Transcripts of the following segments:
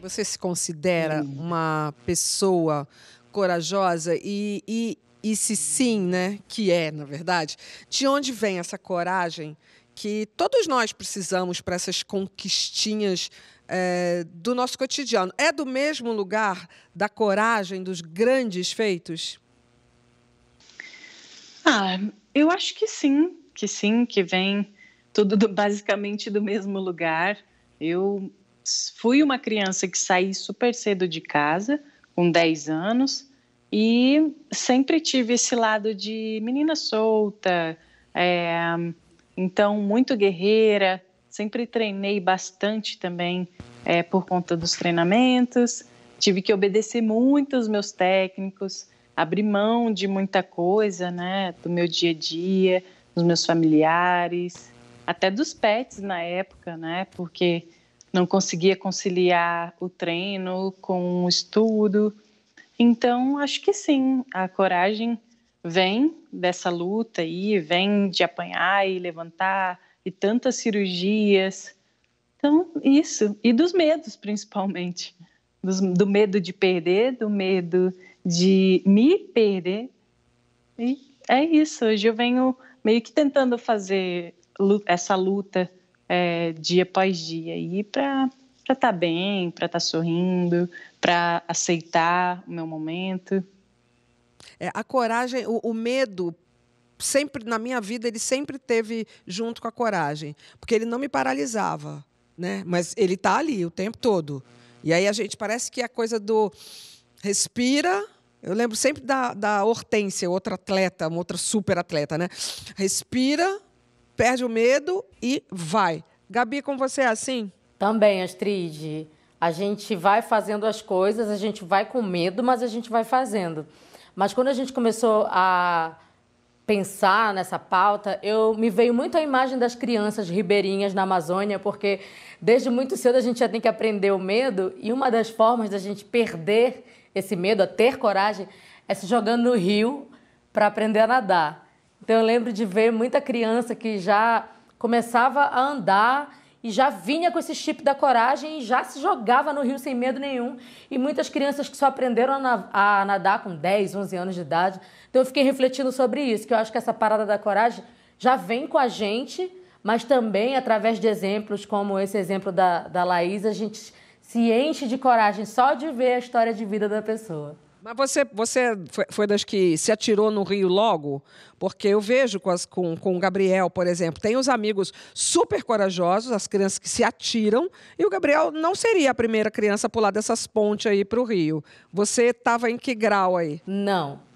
Você se considera uma pessoa corajosa e, e, e se sim, né, que é, na verdade, de onde vem essa coragem que todos nós precisamos para essas conquistinhas é, do nosso cotidiano? É do mesmo lugar da coragem dos grandes feitos? Ah, eu acho que sim, que sim, que vem tudo do, basicamente do mesmo lugar. Eu fui uma criança que saí super cedo de casa, com 10 anos, e sempre tive esse lado de menina solta, é, então muito guerreira, sempre treinei bastante também é, por conta dos treinamentos, tive que obedecer muito aos meus técnicos, abrir mão de muita coisa, né, do meu dia a dia, dos meus familiares, até dos pets na época, né, porque não conseguia conciliar o treino com o estudo. Então, acho que sim, a coragem vem dessa luta aí, vem de apanhar e levantar, e tantas cirurgias. Então, isso. E dos medos, principalmente. Dos, do medo de perder, do medo de me perder. E é isso. Hoje eu venho meio que tentando fazer essa luta é, dia após dia e para estar tá bem, para estar tá sorrindo, para aceitar o meu momento. É, a coragem, o, o medo sempre na minha vida ele sempre teve junto com a coragem, porque ele não me paralisava, né? Mas ele está ali o tempo todo. E aí a gente parece que a coisa do respira. Eu lembro sempre da, da Hortência, outra atleta, uma outra super atleta, né? Respira, perde o medo e vai. Gabi, com você é assim? Também, Astrid. A gente vai fazendo as coisas, a gente vai com medo, mas a gente vai fazendo. Mas quando a gente começou a pensar nessa pauta, eu me veio muito a imagem das crianças ribeirinhas na Amazônia, porque desde muito cedo a gente já tem que aprender o medo, e uma das formas da gente perder esse medo, a ter coragem, é se jogando no rio para aprender a nadar. Então eu lembro de ver muita criança que já começava a andar e já vinha com esse chip da coragem e já se jogava no rio sem medo nenhum. E muitas crianças que só aprenderam a, nadar com 10, 11 anos de idade. Então eu fiquei refletindo sobre isso, que eu acho que essa parada da coragem já vem com a gente, mas também através de exemplos como esse exemplo da, da Laís, a gente se enche de coragem só de ver a história de vida da pessoa. Mas você, você foi das que se atirou no rio logo? Porque eu vejo com, as, com, com o Gabriel, por exemplo, tem os amigos super corajosos, as crianças que se atiram, e o Gabriel não seria a primeira criança a pular dessas pontes aí para o rio. Você estava em que grau aí? Não.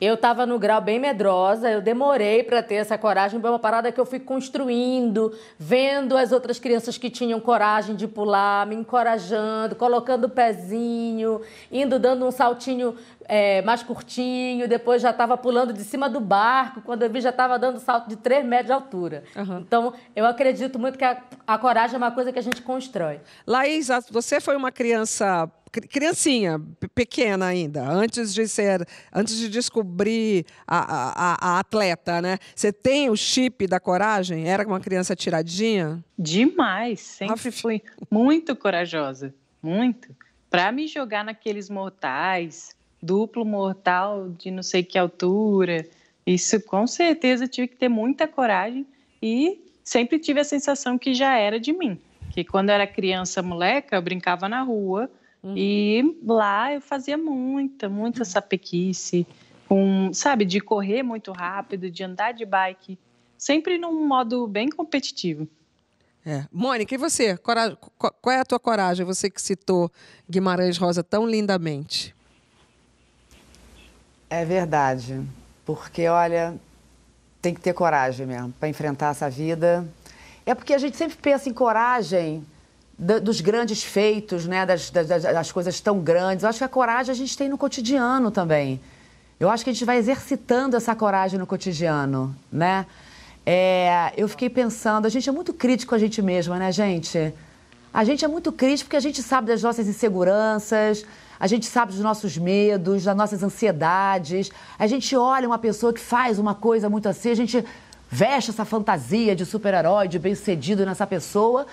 Eu estava no grau bem medrosa, eu demorei para ter essa coragem, foi uma parada que eu fui construindo, vendo as outras crianças que tinham coragem de pular, me encorajando, colocando o pezinho, indo dando um saltinho é, mais curtinho, depois já estava pulando de cima do barco, quando eu vi já estava dando salto de 3 metros de altura. Uhum. Então, eu acredito muito que a, a coragem é uma coisa que a gente constrói. Laís, você foi uma criança criancinha, pequena ainda, antes de ser, antes de descobrir a, a, a, atleta, né? Você tem o chip da coragem? Era uma criança tiradinha? Demais, sempre fui muito corajosa, muito. Para me jogar naqueles mortais, duplo mortal de não sei que altura, isso com certeza tive que ter muita coragem e sempre tive a sensação que já era de mim. Que quando eu era criança, moleca, eu brincava na rua, Uhum. E lá eu fazia muita, muita sapequice, com, sabe, de correr muito rápido, de andar de bike, sempre num modo bem competitivo. É. Mônica, e você? Qual é a tua coragem? Você que citou Guimarães Rosa tão lindamente. É verdade. Porque, olha, tem que ter coragem mesmo para enfrentar essa vida. É porque a gente sempre pensa em coragem dos grandes feitos, né? Das, das, das, coisas tão grandes. Eu acho que a coragem a gente tem no cotidiano também. Eu acho que a gente vai exercitando essa coragem no cotidiano, né? É, eu fiquei pensando, a gente é muito crítico a gente mesma, né, gente? A gente é muito crítico porque a gente sabe das nossas inseguranças, a gente sabe dos nossos medos, das nossas ansiedades. A gente olha uma pessoa que faz uma coisa muito assim, a gente veste essa fantasia de super-herói, de bem-sucedido nessa pessoa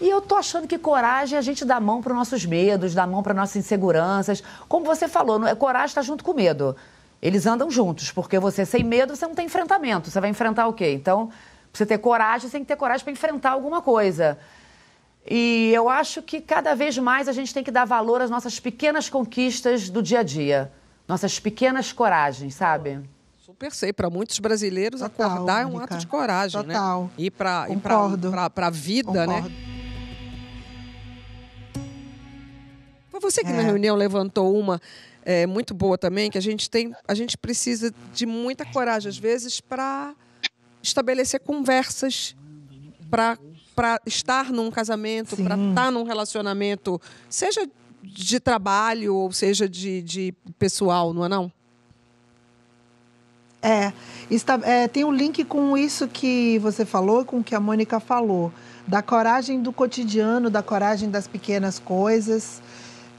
E eu tô achando que coragem é a gente dá mão para os nossos medos, dá mão para nossas inseguranças. Como você falou, é coragem está junto com medo. Eles andam juntos, porque você sem medo, você não tem enfrentamento. Você vai enfrentar o quê? Então, pra você ter coragem, você tem que ter coragem para enfrentar alguma coisa. E eu acho que cada vez mais a gente tem que dar valor às nossas pequenas conquistas do dia a dia. Nossas pequenas coragens, sabe? Super sei. Para muitos brasileiros, Total, acordar é um ato de coragem, Total. né? Ir para a vida, né? Concordo. né? Foi você que é. na reunião levantou uma é, muito boa também, que a gente tem, a gente precisa de muita coragem às vezes para estabelecer conversas, para para estar num casamento, para estar num relacionamento, seja de trabalho ou seja de, de pessoal, não é não? É, está, é, tem um link com isso que você falou, com o que a Mônica falou, da coragem do cotidiano, da coragem das pequenas coisas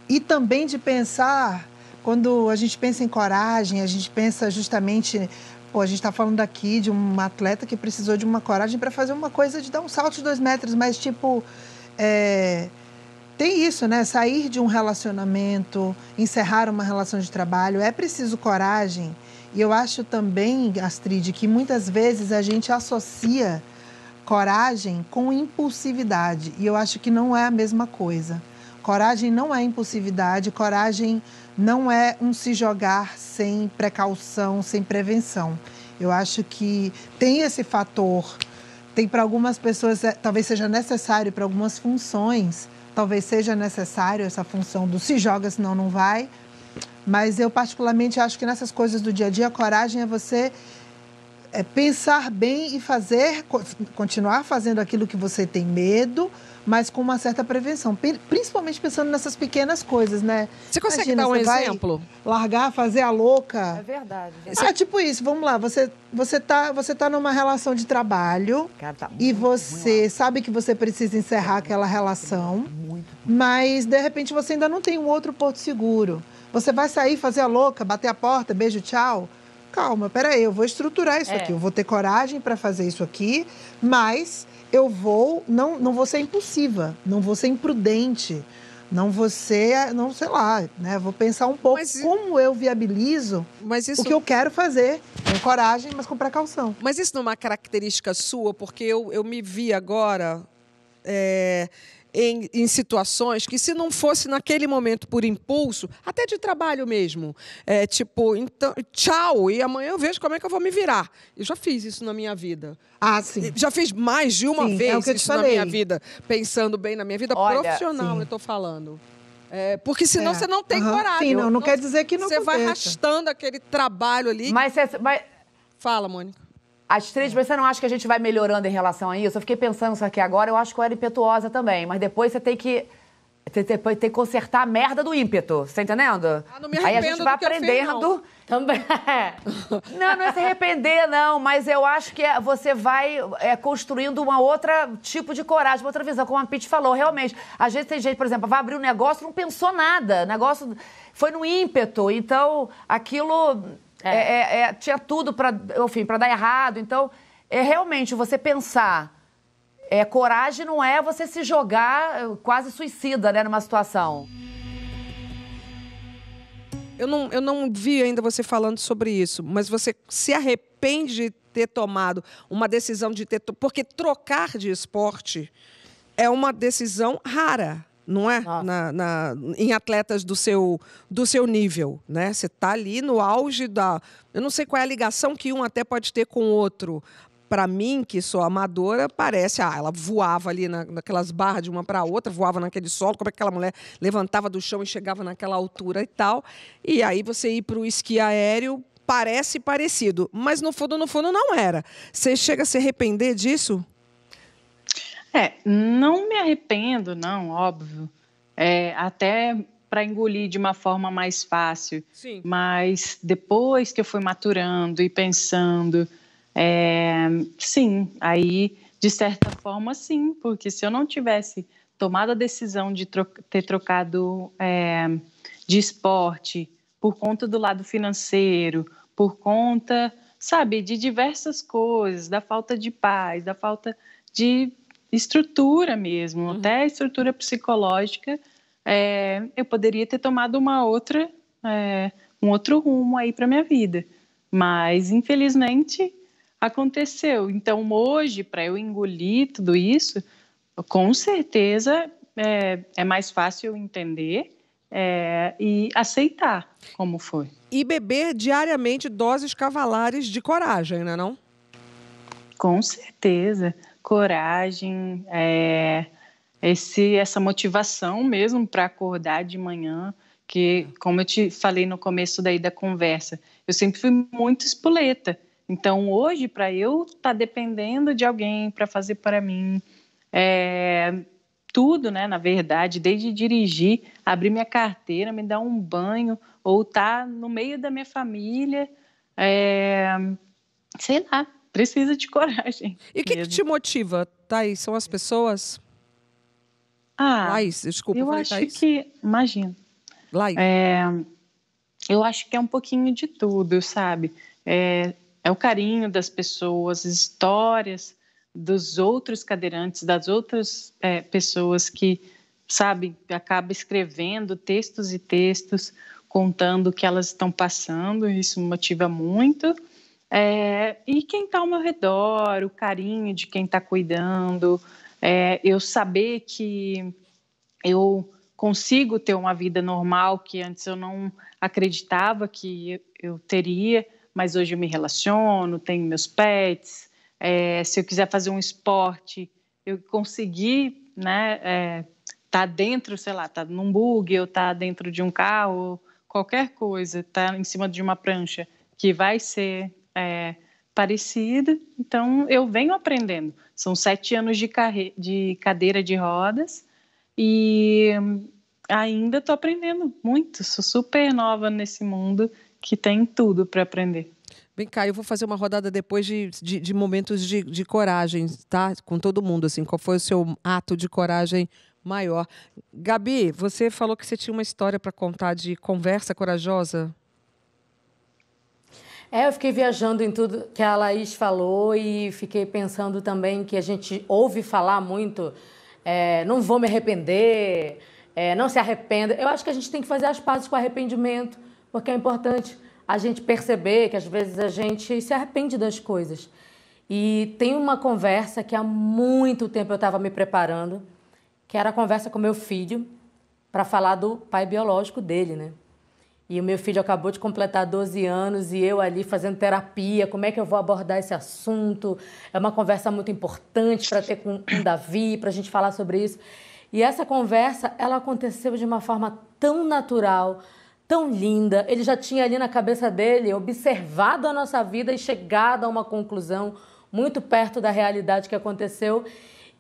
e também de pensar quando a gente pensa em coragem, a gente pensa justamente. Pô, a gente está falando aqui de um atleta que precisou de uma coragem para fazer uma coisa de dar um salto de dois metros, mas tipo. É, tem isso, né? Sair de um relacionamento, encerrar uma relação de trabalho, é preciso coragem. E eu acho também, Astrid, que muitas vezes a gente associa coragem com impulsividade. E eu acho que não é a mesma coisa. Coragem não é impulsividade, coragem não é um se jogar sem precaução, sem prevenção. Eu acho que tem esse fator. Tem para algumas pessoas, é, talvez seja necessário para algumas funções, talvez seja necessário essa função do se joga, senão não vai. Mas eu, particularmente, acho que nessas coisas do dia a dia, a coragem é você é, pensar bem e fazer, continuar fazendo aquilo que você tem medo, mas com uma certa prevenção, principalmente pensando nessas pequenas coisas, né? Você consegue Imagina, dar um exemplo? Largar, fazer a louca. É verdade. Ah, tipo isso, vamos lá, você você tá, você tá numa relação de trabalho Cara, tá e você sabe que você precisa encerrar aquela relação, muito. mas de repente você ainda não tem um outro porto seguro. Você vai sair, fazer a louca, bater a porta, beijo, tchau calma, peraí, eu vou estruturar isso é. aqui, eu vou ter coragem para fazer isso aqui, mas eu vou, não, não vou ser impulsiva, não vou ser imprudente, não vou ser, não sei lá, né? Vou pensar um pouco mas, como eu viabilizo isso, o que eu quero fazer, com coragem, mas com precaução. Mas isso não é uma característica sua, porque eu, eu me vi agora. É, em, em, situações que, se não fosse naquele momento por impulso, até de trabalho mesmo, é, tipo, então, tchau, e amanhã eu vejo como é que eu vou me virar. Eu já fiz isso na minha vida. Ah, sim. Já fiz mais de uma sim, vez é isso na minha vida, pensando bem na minha vida Olha, profissional, sim. eu estou falando. É, porque senão é. você não tem uhum. coragem. Sim, não, não, não quer dizer que não Você vai arrastando aquele trabalho ali. Mas, mas... Fala, Mônica. Astrid, você não acha que a gente vai melhorando em relação a isso? Eu fiquei pensando isso aqui agora, eu acho que eu era impetuosa também, mas depois você tem que. Tem, tem, tem que consertar a merda do ímpeto, você tá entendendo? Ah, não me Aí a gente vai aprendendo. Fiz, também. não, não é se arrepender, não, mas eu acho que é, você vai é, construindo uma outra tipo de coragem, uma outra visão, como a Pete falou, realmente. Às vezes tem gente, por exemplo, vai abrir um negócio não pensou nada. O negócio foi no ímpeto. Então, aquilo é. É, é, é, tinha tudo para, enfim, para dar errado. Então, é realmente você pensar. É, coragem não é você se jogar eh, quase suicida, né, numa situação. Eu não, eu não vi ainda você falando sobre isso, mas você se arrepende de ter tomado uma decisão de ter. Porque trocar de esporte é uma decisão rara não é? Na, na, em atletas do seu, do seu nível, né? Você está ali no auge da... Eu não sei qual é a ligação que um até pode ter com o outro. Para mim, que sou amadora, parece... Ah, ela voava ali na, naquelas barras de uma para outra, voava naquele solo, como é que aquela mulher levantava do chão e chegava naquela altura e tal. E aí você ir para o esqui aéreo parece parecido, mas no fundo, no fundo não era. Você chega a se arrepender disso? É, não me arrependo, não, óbvio. É, até para engolir de uma forma mais fácil. Sim. Mas depois que eu fui maturando e pensando, é, sim, aí de certa forma sim, porque se eu não tivesse tomado a decisão de tro ter trocado é, de esporte por conta do lado financeiro, por conta, sabe, de diversas coisas, da falta de paz, da falta de estrutura mesmo, uhum. até a estrutura psicológica, é, eu poderia ter tomado uma outra, é, um outro rumo aí para minha vida. Mas, infelizmente, aconteceu. Então, hoje, para eu engolir tudo isso, com certeza é, é mais fácil entender é, e aceitar como foi. E beber diariamente doses cavalares de coragem, não é não? Com certeza. Coragem, é, esse, essa motivação mesmo para acordar de manhã, que, como eu te falei no começo daí da conversa, eu sempre fui muito espoleta. Então, hoje, para eu estar tá dependendo de alguém para fazer para mim, é, tudo, né, na verdade, desde dirigir, abrir minha carteira, me dar um banho, ou estar tá no meio da minha família, é, sei lá, precisa de coragem. E o que, que, te motiva, Thaís? São as pessoas? Ah, Laís, desculpa, eu acho Thaís. que, imagina. Laís. É, eu acho que é um pouquinho de tudo, sabe? É, é o carinho das pessoas, histórias dos outros cadeirantes, das outras é, pessoas que, sabe, acaba escrevendo textos e textos, contando o que elas estão passando, isso me motiva muito. É, e quem está ao meu redor, o carinho de quem está cuidando, é, eu saber que eu consigo ter uma vida normal que antes eu não acreditava que eu teria, mas hoje eu me relaciono, tenho meus pets, é, se eu quiser fazer um esporte, eu conseguir, né, é, tá dentro, sei lá, tá num bug, ou tá dentro de um carro, qualquer coisa, tá em cima de uma prancha que vai ser é, parecida. Então, eu venho aprendendo. São sete anos de, de cadeira de rodas e ainda estou aprendendo muito. Sou super nova nesse mundo que tem tudo para aprender. Vem cá, eu vou fazer uma rodada depois de, de, de momentos de, de, coragem, tá? Com todo mundo, assim. Qual foi o seu ato de coragem maior? Gabi, você falou que você tinha uma história para contar de conversa corajosa. É, eu fiquei viajando em tudo que a Laís falou e fiquei pensando também que a gente ouve falar muito, é, não vou me arrepender, é, não se arrependa. Eu acho que a gente tem que fazer as pazes com arrependimento, porque é importante a gente perceber que às vezes a gente se arrepende das coisas. E tem uma conversa que há muito tempo eu estava me preparando, que era a conversa com meu filho para falar do pai biológico dele, né? E o meu filho acabou de completar 12 anos e eu ali fazendo terapia, como é que eu vou abordar esse assunto? É uma conversa muito importante para ter com o Davi, para a gente falar sobre isso. E essa conversa, ela aconteceu de uma forma tão natural, tão linda. Ele já tinha ali na cabeça dele observado a nossa vida e chegado a uma conclusão muito perto da realidade que aconteceu.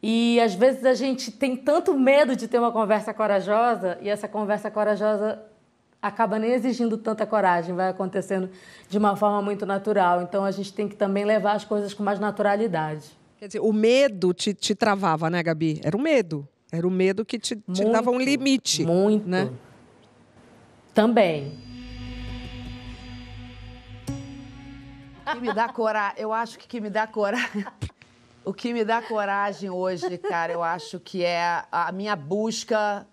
E às vezes a gente tem tanto medo de ter uma conversa corajosa e essa conversa corajosa acaba nem exigindo tanta coragem, vai acontecendo de uma forma muito natural. Então a gente tem que também levar as coisas com mais naturalidade. Quer dizer, o medo te, te travava, né, Gabi? Era o medo. Era o medo que te, te muito, dava um limite. Muito. Né? Também. O que me dá coragem, eu acho que, que me dá coragem. O que me dá coragem hoje, cara, eu acho que é a minha busca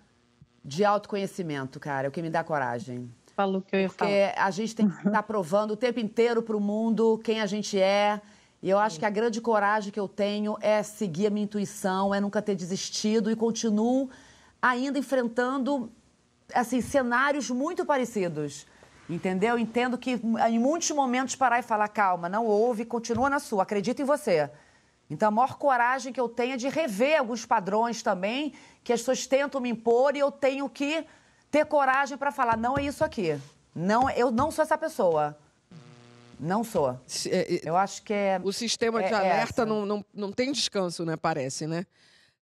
de autoconhecimento, cara. É o que me dá coragem. Falou que eu ia Porque falar. Porque a gente tem que estar provando o tempo inteiro para o mundo quem a gente é. E eu acho que a grande coragem que eu tenho é seguir a minha intuição, é nunca ter desistido e continuo ainda enfrentando assim, cenários muito parecidos. Entendeu? Entendo que em muitos momentos parar e falar, calma, não ouve, continua na sua, acredita em você. Então, a maior coragem que eu tenho é de rever alguns padrões também que as pessoas tentam me impor e eu tenho que ter coragem para falar, não é isso aqui. Não, eu não sou essa pessoa. Não sou. É, eu acho que é. O sistema de é, alerta não, não, não tem descanso, né? Parece, né?